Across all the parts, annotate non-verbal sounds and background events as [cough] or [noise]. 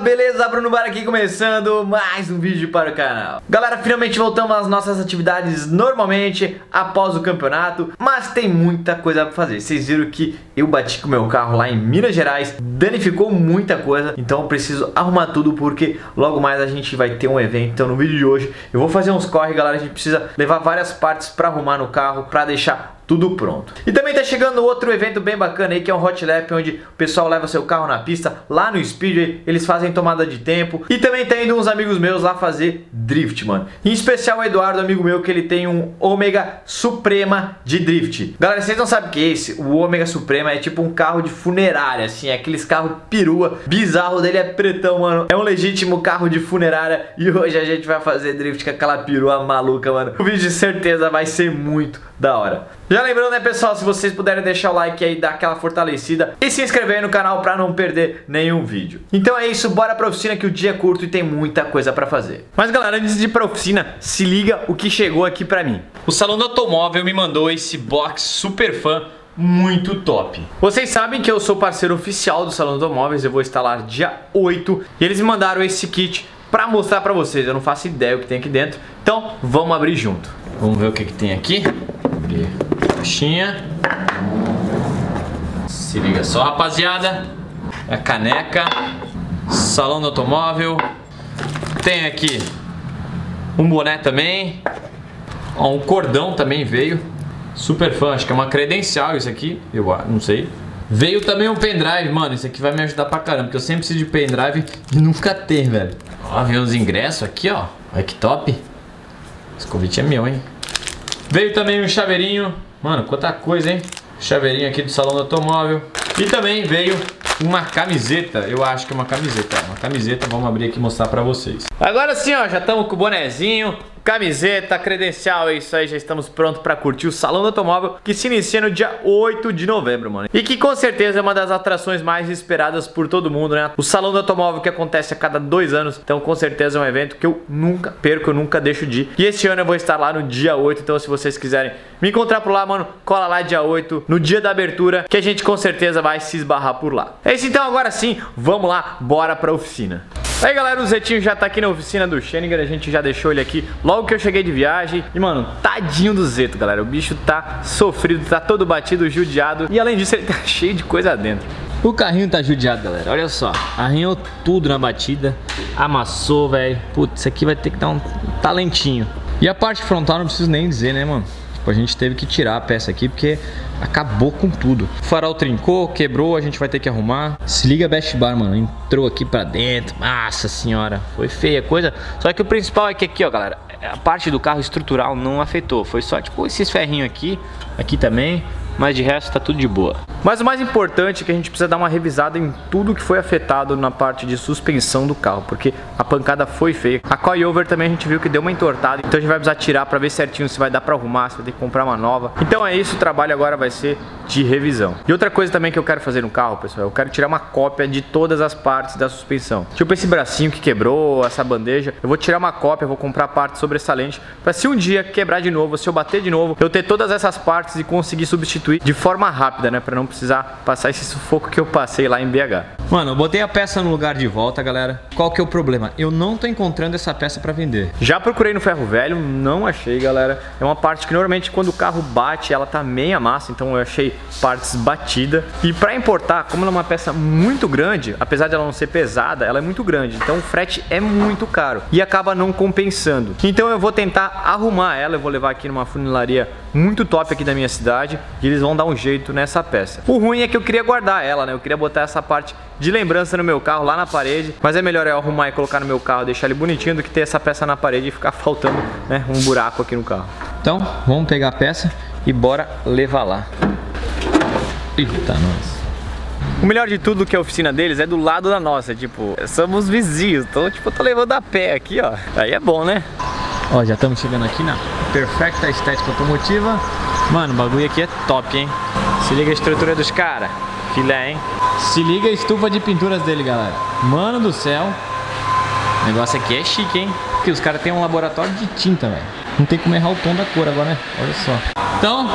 beleza? Bruno Bar aqui começando mais um vídeo para o canal. Galera, finalmente voltamos às nossas atividades normalmente após o campeonato, mas tem muita coisa para fazer. Vocês viram que eu bati com meu carro lá em Minas Gerais, danificou muita coisa, então eu preciso arrumar tudo porque logo mais a gente vai ter um evento. Então no vídeo de hoje eu vou fazer uns corre, galera, a gente precisa levar várias partes para arrumar no carro, para deixar tudo pronto. E também tá chegando outro evento bem bacana aí, que é um Hot Lap, onde o pessoal leva seu carro na pista, lá no Speedway, eles fazem tomada de tempo. E também tá indo uns amigos meus lá fazer drift, mano. Em especial o Eduardo, amigo meu, que ele tem um Ômega Suprema de drift. Galera, vocês não sabem o que é esse? O Ômega Suprema é tipo um carro de funerária, assim, é aqueles carros perua, bizarro dele é pretão, mano. É um legítimo carro de funerária e hoje a gente vai fazer drift com aquela perua maluca, mano. O vídeo de certeza vai ser muito da hora. Já lembrando, né, pessoal, se vocês puderem deixar o like aí, dar aquela fortalecida e se inscrever aí no canal pra não perder nenhum vídeo. Então é isso, bora pra oficina que o dia é curto e tem muita coisa pra fazer. Mas galera, antes de ir pra oficina, se liga o que chegou aqui pra mim. O Salão do Automóvel me mandou esse box super fã muito top. Vocês sabem que eu sou parceiro oficial do Salão do Automóveis, eu vou instalar dia 8 e eles me mandaram esse kit pra mostrar pra vocês. Eu não faço ideia o que tem aqui dentro, então vamos abrir junto. Vamos ver o que, que tem aqui abrir a caixinha. Se liga só, rapaziada. A caneca. Salão do automóvel. Tem aqui um boné também. Ó, um cordão também veio. Super fã, acho que é uma credencial isso aqui. Eu não sei. Veio também um pendrive, mano. Isso aqui vai me ajudar pra caramba. Porque eu sempre preciso de pendrive e nunca tem, velho. Ó, veio os ingressos aqui, ó. Olha que top. Esse convite é meu, hein? Veio também um chaveirinho. Mano, quanta coisa, hein? Chaveirinho aqui do salão do automóvel. E também veio uma camiseta, eu acho que é uma camiseta, uma camiseta, vamos abrir aqui e mostrar pra vocês. Agora sim, ó, já estamos com o bonezinho, camiseta, credencial, é isso aí, já estamos prontos para curtir o Salão do Automóvel, que se inicia no dia 8 de novembro, mano. E que com certeza é uma das atrações mais esperadas por todo mundo, né? O Salão do Automóvel que acontece a cada dois anos, então com certeza é um evento que eu nunca perco, eu nunca deixo de ir. E esse ano eu vou estar lá no dia 8, então se vocês quiserem me encontrar por lá, mano, cola lá dia 8, no dia da abertura, que a gente com certeza vai se esbarrar por lá. É isso então, agora sim, vamos lá, bora pra oficina. Aí galera, o Zetinho já tá aqui na oficina do Scheninger, a gente já deixou ele aqui logo que eu cheguei de viagem. E mano, tadinho do Zeto, galera, o bicho tá sofrido, tá todo batido, judiado. E além disso, ele tá [laughs] cheio de coisa dentro. O carrinho tá judiado, galera. Olha só. Arranhou tudo na batida. Amassou, velho. Putz, isso aqui vai ter que dar um talentinho. E a parte frontal não preciso nem dizer, né, mano? Tipo, a gente teve que tirar a peça aqui porque acabou com tudo. O farol trincou, quebrou, a gente vai ter que arrumar. Se liga Best Bar, mano. Entrou aqui pra dentro. Nossa senhora. Foi feia a coisa. Só que o principal é que aqui, ó, galera. A parte do carro estrutural não afetou. Foi só, tipo, esses ferrinhos aqui. Aqui também mas de resto tá tudo de boa. Mas o mais importante é que a gente precisa dar uma revisada em tudo que foi afetado na parte de suspensão do carro, porque a pancada foi feia. A coilover também a gente viu que deu uma entortada, então a gente vai precisar tirar para ver certinho se vai dar para arrumar, se vai ter que comprar uma nova. Então é isso, o trabalho agora vai ser de revisão. E outra coisa também que eu quero fazer no carro, pessoal, eu quero tirar uma cópia de todas as partes da suspensão. Tipo esse bracinho que quebrou, essa bandeja, eu vou tirar uma cópia, vou comprar parte sobressalente, para se um dia quebrar de novo, se eu bater de novo, eu ter todas essas partes e conseguir substituir substituir de forma rápida, né? Pra não precisar passar esse sufoco que eu passei lá em BH. Mano, eu botei a peça no lugar de volta, galera. Qual que é o problema? Eu não tô encontrando essa peça pra vender. Já procurei no ferro velho, não achei, galera. É uma parte que normalmente quando o carro bate, ela tá meia massa, então eu achei partes batida. E pra importar, como ela é uma peça muito grande, apesar de ela não ser pesada, ela é muito grande. Então o frete é muito caro e acaba não compensando. Então eu vou tentar arrumar ela, eu vou levar aqui numa funilaria muito top aqui da minha cidade e eles vão dar um jeito nessa peça. O ruim é que eu queria guardar ela, né? Eu queria botar essa parte de lembrança no meu carro lá na parede, mas é melhor eu arrumar e colocar no meu carro, deixar ele bonitinho do que ter essa peça na parede e ficar [laughs] faltando, né, um buraco aqui no carro. Então, vamos pegar a peça e bora levar lá. Eita, nossa. O melhor de tudo que a oficina deles é do lado da nossa, tipo, somos vizinhos, então tipo, eu tô levando a pé aqui, ó. Aí é bom, né? Ó, já estamos chegando aqui na Perfecta Estética Automotiva. Mano, o bagulho aqui é top, hein? Se liga a estrutura dos caras. Filé, hein? Se liga a estufa de pinturas dele, galera. Mano do céu. O negócio aqui é chique, hein? Porque os caras têm um laboratório de tinta, velho. Não tem como errar o tom da cor agora, né? Olha só. Então,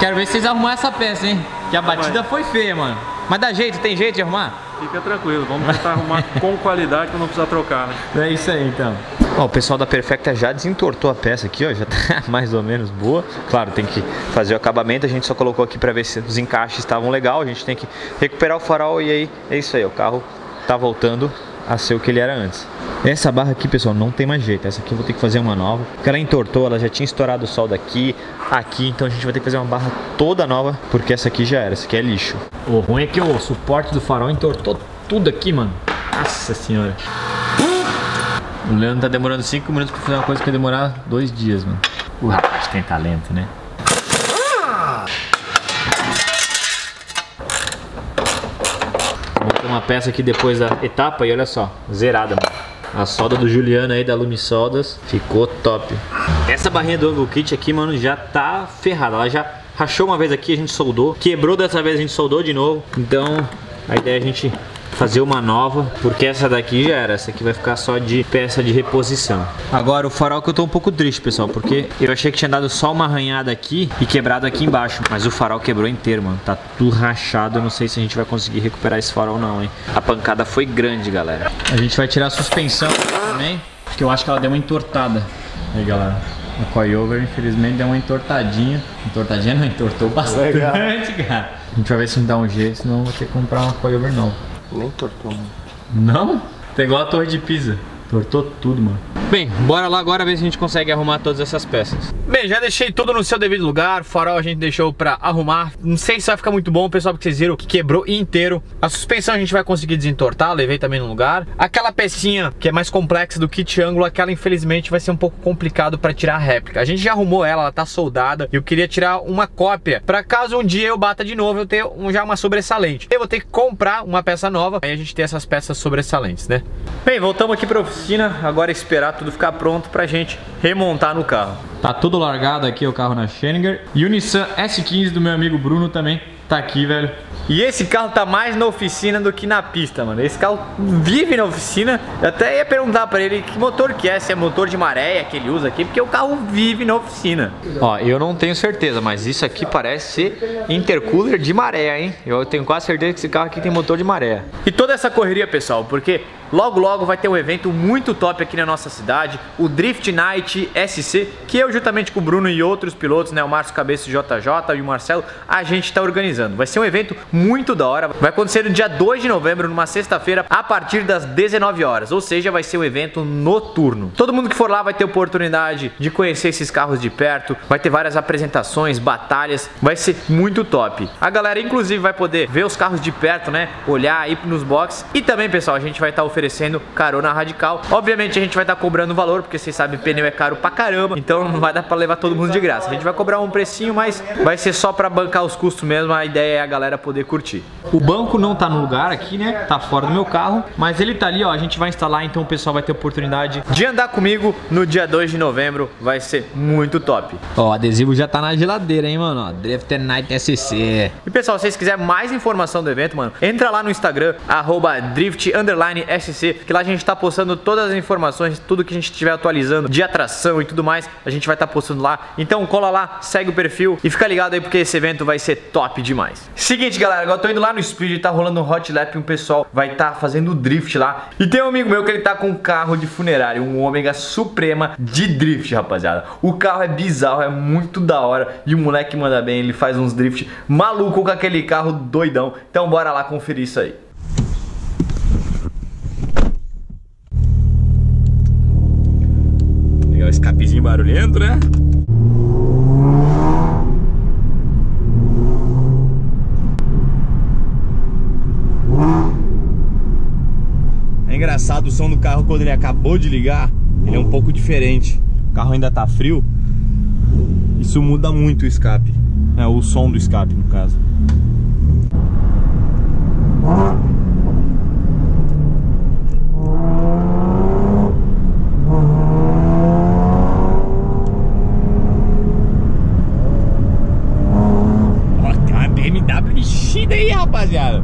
quero ver se vocês arrumar essa peça, hein? Que a batida foi feia, mano. Mas dá jeito, tem jeito de arrumar? fica tranquilo. Vamos tentar arrumar [laughs] com qualidade pra não precisar trocar, né? É isso aí, então. Ó, o pessoal da Perfecta já desentortou a peça aqui, ó, já [laughs] tá mais ou menos boa. Claro, tem que fazer o acabamento, a gente só colocou aqui pra ver se os encaixes estavam legal. A gente tem que recuperar o farol e aí é isso aí, o carro tá voltando a ser o que ele era antes. Essa barra aqui, pessoal, não tem mais jeito. Essa aqui eu vou ter que fazer uma nova. Porque ela entortou, ela já tinha estourado o sol daqui, aqui. Então a gente vai ter que fazer uma barra toda nova, porque essa aqui já era. Essa aqui é lixo. O ruim é que o suporte do farol entortou tudo aqui, mano. Nossa senhora. O Leandro tá demorando 5 minutos pra fazer uma coisa que ia demorar dois dias, mano. O rapaz tem talento, né? Botei uma peça aqui depois da etapa e olha só, zerada, mano. A solda do Juliano aí da Lumisoldas ficou top. Essa barrinha do Angle Kit aqui, mano, já tá ferrada. Ela já rachou uma vez aqui, a gente soldou. Quebrou dessa vez, a gente soldou de novo. Então, a ideia é a gente fazer uma nova, porque essa daqui já era, essa aqui vai ficar só de peça de reposição. Agora o farol que eu tô um pouco triste, pessoal, porque eu achei que tinha dado só uma arranhada aqui e quebrado aqui embaixo, mas o farol quebrou inteiro, mano. Tá tudo rachado, eu não sei se a gente vai conseguir recuperar esse farol não, hein. A pancada foi grande, galera. A gente vai tirar a suspensão também, porque eu acho que ela deu uma entortada. Aí, galera. A coilover, infelizmente, deu uma entortadinha. Entortadinha não, entortou bastante, Legal. [laughs] cara. A gente vai ver se não dá um jeito, senão eu vou ter que comprar uma coilover nova. Nem tortou, mano. Não? Tá igual a torre de Pisa. Tortou tudo, mano. Bem, bora lá agora ver se a gente consegue arrumar todas essas peças. Bem, já deixei tudo no seu devido lugar. O farol a gente deixou pra arrumar. Não sei se vai ficar muito bom, pessoal, porque vocês viram que quebrou inteiro. A suspensão a gente vai conseguir desentortar, levei também no lugar. Aquela pecinha que é mais complexa do kit ângulo, aquela infelizmente vai ser um pouco complicado pra tirar a réplica. A gente já arrumou ela, ela tá soldada. E eu queria tirar uma cópia pra caso um dia eu bata de novo, eu ter um- já uma sobressalente. Eu vou ter que comprar uma peça nova, aí a gente tem essas peças sobressalentes, né? Bem, voltamos aqui oficina, agora é esperar tudo ficar pronto pra gente remontar no carro. Tá tudo largado aqui o carro na Schenninger. E o Nissan S15 do meu amigo Bruno também tá aqui, velho. E esse carro tá mais na oficina do que na pista, mano. Esse carro vive na oficina. Eu até ia perguntar pra ele que motor que é, se é motor de maré que ele usa aqui, porque o carro vive na oficina. Ó, eu não tenho certeza, mas isso aqui parece ser intercooler de maré, hein? Eu tenho quase certeza que esse carro aqui tem motor de maré. E toda essa correria, pessoal, porque logo logo vai ter um evento muito top aqui na nossa cidade, o Drift Night SC, que eu juntamente com o Bruno e outros pilotos, né, o Márcio Cabeça JJ e o Marcelo, a gente tá organizando. Vai ser um evento muito da hora. Vai acontecer no dia 2 de novembro, numa sexta-feira, a partir das 19 horas, ou seja, vai ser um evento noturno. Todo mundo que for lá vai ter oportunidade de conhecer esses carros de perto, vai ter várias apresentações, batalhas, vai ser muito top. A galera inclusive vai poder ver os carros de perto, né? Olhar aí nos boxes e também, pessoal, a gente vai estar oferecendo carona radical. Obviamente a gente vai estar cobrando valor, porque vocês sabem, pneu é caro pra caramba, então não vai dar pra levar todo mundo de graça. A gente vai cobrar um precinho, mas vai ser só pra bancar os custos mesmo. A ideia é a galera poder curtir. O banco não tá no lugar aqui, né? Tá fora do meu carro, mas ele tá ali, ó. A gente vai instalar, então o pessoal vai ter oportunidade de andar comigo no dia 2 de novembro. Vai ser muito top. Ó, o adesivo já tá na geladeira, hein, mano? Drift Night SC. E pessoal, se vocês quiserem mais informação do evento, mano, entra lá no Instagram, arroba underline SC, que lá a gente tá postando todas as informações, tudo que a gente estiver atualizando de atração e tudo mais, a gente vai estar postando lá. Então cola lá, segue o perfil e fica ligado aí porque esse evento vai ser top demais. Seguinte, galera, agora eu tô indo lá no Speed, tá rolando um hot lap e um pessoal vai estar fazendo drift lá. E tem um amigo meu que ele tá com um carro de funerário, um Ômega Suprema de drift, rapaziada. O carro é bizarro, é muito da hora e o moleque manda bem, ele faz uns drift maluco com aquele carro doidão. Então bora lá conferir isso aí. Legal, escapezinho barulhento, né? É engraçado o som do carro quando ele acabou de ligar, ele é um pouco diferente. O carro ainda tá frio. Isso muda muito o escape. É, o som do escape, no caso. Ó, tem uma BMW enchida aí, rapaziada.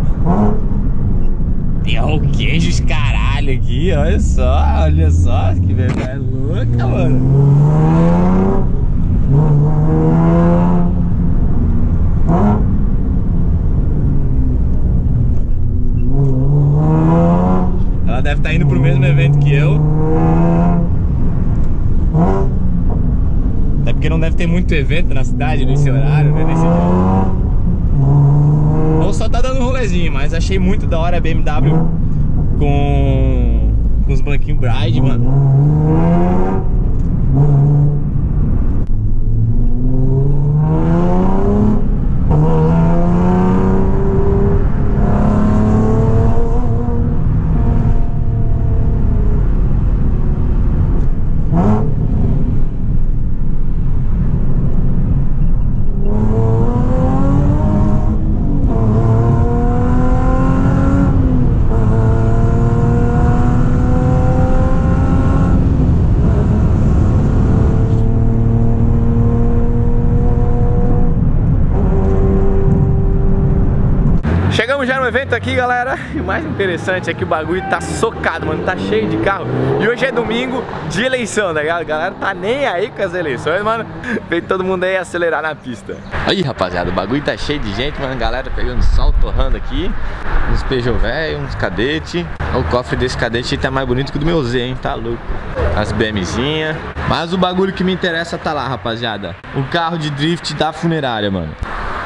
Tem alquejos caralho aqui, olha só, olha só, que verdade louca, mano. deve estar indo pro mesmo evento que eu. Até porque não deve ter muito evento na cidade nesse horário, né? Nesse dia. Ou só tá dando um rolezinho, mas achei muito da hora a BMW com, com os banquinhos Bride, mano. No evento aqui, galera. E o mais interessante é que o bagulho tá socado, mano. Tá cheio de carro. E hoje é domingo de eleição, tá ligado? A galera tá nem aí com as eleições, mano. Vem todo mundo aí acelerar na pista. Aí, rapaziada, o bagulho tá cheio de gente, mano. Galera pegando sol, torrando aqui. Uns Peugeot velho, uns cadete. O cofre desse cadete tá mais bonito que o do meu Z, hein? Tá louco. As BMzinha. Mas o bagulho que me interessa tá lá, rapaziada. O carro de drift da funerária, mano.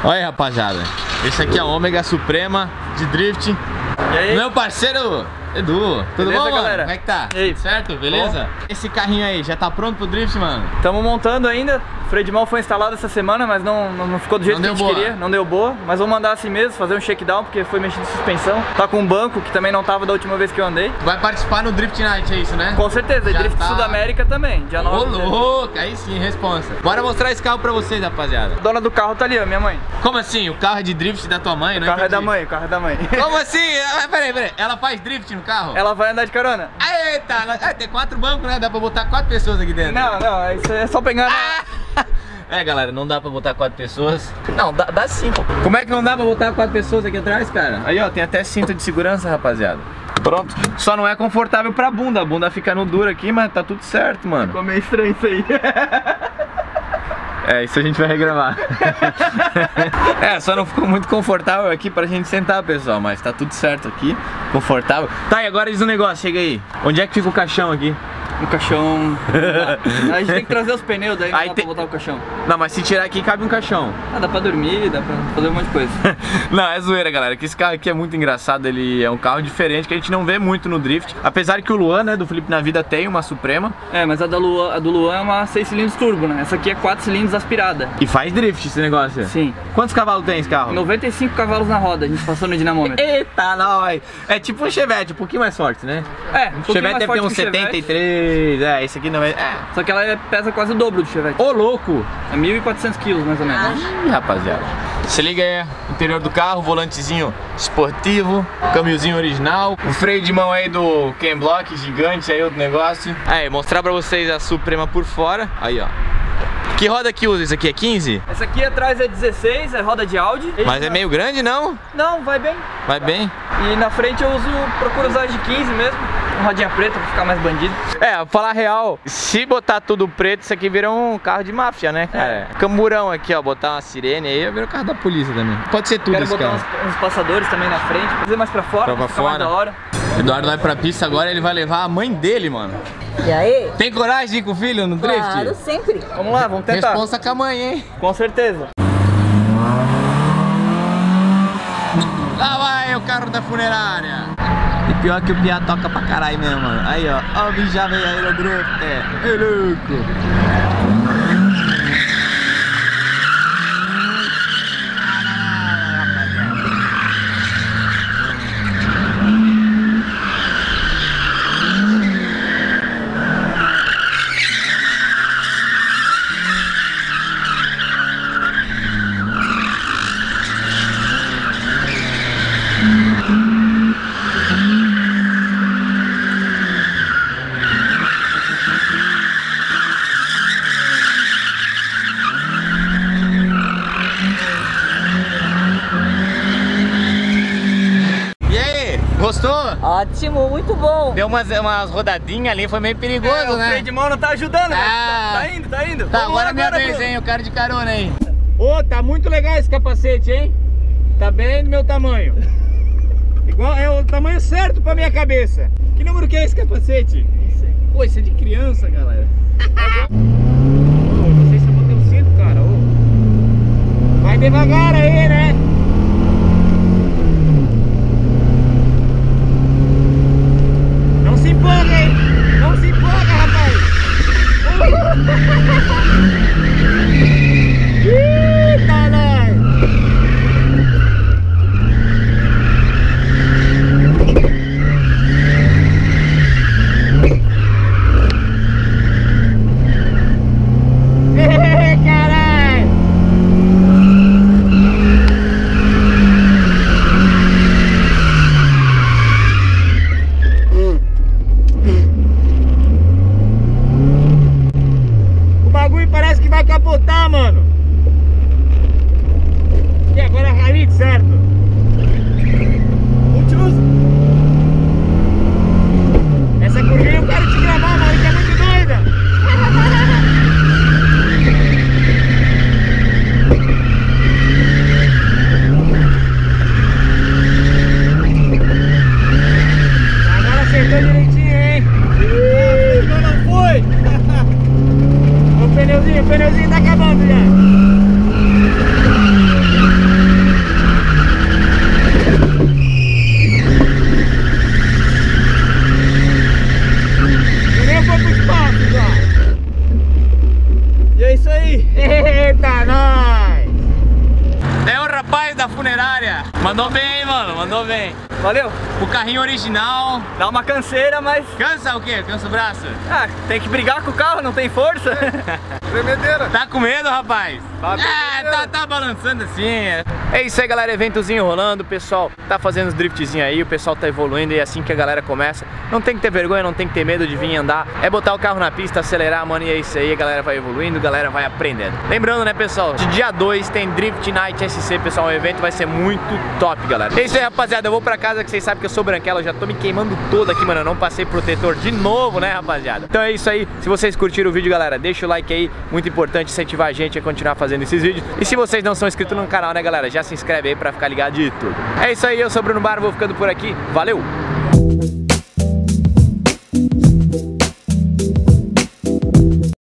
Olha aí, rapaziada. Esse aqui é a Ômega Suprema de Drift. E aí? Meu parceiro Edu, tudo Beleza, bom, mano? galera? Como é que tá? E aí? Certo? Beleza? Esse carrinho aí, já tá pronto pro drift, mano? Estamos montando ainda. O freio de mão foi instalado essa semana, mas não, não, ficou do jeito Não que a gente boa. queria. Não deu boa. Mas vou mandar assim mesmo, fazer um shakedown, porque foi mexido de suspensão. Tá com um banco, que também não tava da última vez que eu andei. Vai participar no Drift Night, é isso, né? Com certeza, e Já Drift tá. Sudamérica também, dia Ô 9. de dezembro. louco, aí sim, responsa. Bora mostrar esse carro pra vocês, rapaziada. Dona do carro tá ali, ó, minha mãe. Como assim? O carro é de drift da tua mãe, O não carro é da entendi. mãe, o carro é da mãe. Como assim? Ah, Peraí, peraí. Ela faz drift no carro? Ela vai andar de carona? Eita, é, tem quatro bancos, né? Dá pra botar quatro pessoas aqui dentro. Não, não, isso é só pegar na... [laughs] É, galera, não dá pra botar quatro pessoas. Não, dá, dá pô. Como é que não dá pra botar quatro pessoas aqui atrás, cara? Aí, ó, tem até cinto de segurança, rapaziada. Pronto. Só não é confortável pra bunda. A bunda fica no duro aqui, mas tá tudo certo, mano. Ficou meio estranho isso aí. [laughs] É, isso a gente vai regravar. [laughs] é, só não ficou muito confortável aqui pra gente sentar, pessoal. Mas tá tudo certo aqui. Confortável. Tá, e agora diz um negócio, chega aí. Onde é que fica o caixão aqui? O caixão... [laughs] A gente tem que trazer os pneus, daí não Aí dá tem- pra botar o caixão. Não, mas se tirar aqui, cabe um caixão. Ah, dá pra dormir, dá pra fazer um monte de coisa. [laughs] Não, é zoeira, galera. Que esse carro aqui é muito engraçado. Ele é um carro diferente que a gente não vê muito no drift. Apesar que o Luan, né, do Felipe na Vida, tem uma Suprema É, mas a, da Luan, a do Luan é uma 6 cilindros turbo, né? Essa aqui é 4 cilindros aspirada. e faz drift esse negócio. Sim. Quantos cavalos tem esse carro? 95 cavalos na roda, a gente passou no dinamômetro. Eita, nós! É tipo um Chevette, um pouquinho mais forte, né? É, um Chevette deve ter uns que o Chevette, 73. É, esse aqui não é. É. Só que ela é- pesa quase o dobro do Chevette. Ô, louco! É 1.400 quilos, mais ou menos. Ih, rapaziada. Se liga aí, interior do carro, volantezinho esportivo, câmbiozinho original, o freio de mão aí do Ken Block gigante aí, outro negócio. Aí, mostrar pra vocês a Suprema por fora. Aí, ó. Que roda que usa? Isso aqui é 15? Essa aqui atrás é 16, é roda de Audi. Mas é meio grande, não? Não, vai bem. Vai bem? E na frente eu uso, procuro usar de 15 mesmo. Uma rodinha preta pra ficar mais bandido. É, pra falar a real, se botar tudo preto, isso aqui vira um carro de máfia, né, cara? Camburão aqui, ó, botar uma sirene aí, vira o carro da polícia também. Pode ser tudo Quero esse botar carro. uns, uns passadores também na frente, fazer mais pra fora, Pra pra ficar mais fora. da hora. Eduardo vai pra pista agora, ele vai levar a mãe dele, mano. E aí? Tem coragem de ir com o filho no drift? Claro, sempre. Vamos lá, vamos tentar. Responsa com a mãe, hein? Com certeza. Lá vai o carro da funerária. E pior que o Pia toca pra caralho mesmo, mano. Aí, ó. Ó o bicho veio aí no drift. É, é louco. Muito bom. Deu umas, umas rodadinhas ali, foi meio perigoso, É, o né? freio de mão não tá ajudando, né? Ah. Tá, tá indo, tá indo. Tá, Vamos agora é minha vez, Bruno. hein? O cara de carona aí. Ô, tá muito legal esse capacete, hein? Tá bem do meu tamanho. Igual, é o tamanho certo pra minha cabeça. Que número que é esse capacete? Pô, isso é de criança, galera. Ô, não sei se eu botei o cinto, cara. Ô. Vai devagar aí, né? Não se empolga, hein? Não se empolga, rapaz! Eita, nós! Ê, Caralho! O bagulho parece que vai capotar, mano. E agora rali, certo? Últimos. Essa curvinha eu quero te gravar, mano, que é muito doida. Agora acertou direitinho, hein? Não, não foi! O pneuzinho, o pneuzinho tá acabando já. O pneu foi pro espaço já. E é isso aí. Eita, nós! É o rapaz da funerária. Mandou bem, hein, mano. Valeu. O carrinho original. Dá uma canseira, mas Cansa o quê? Cansa o braço? ah, tem que brigar com o carro, não tem força. [laughs] Tremedeira. Tá com medo, rapaz? Tá é, tá, tá balançando assim. é. É isso aí, galera. Eventozinho rolando. O pessoal tá fazendo os driftzinhos aí. O pessoal tá evoluindo e é assim que a galera começa. Não tem que ter vergonha, não tem que ter medo de vir andar. É botar o carro na pista, acelerar, mano. E é isso aí. A galera vai evoluindo, a galera vai aprendendo. Lembrando, né, pessoal? De dia 2 tem Drift Night SC, pessoal. O evento vai ser muito top, galera. É isso aí, rapaziada. Eu vou pra casa que vocês sabem que eu sou branquela. Eu já tô me queimando todo aqui, mano. Eu não passei protetor de novo, né, rapaziada? Então é isso aí. Se vocês curtiram o vídeo, galera, deixa o like aí. Muito importante incentivar a gente a continuar fazendo esses vídeos. E se vocês não são inscritos no canal, né, galera? Já se inscreve aí pra ficar ligado de tudo. É isso aí. Eu sou o Bruno Bar. Vou ficando por aqui. Valeu!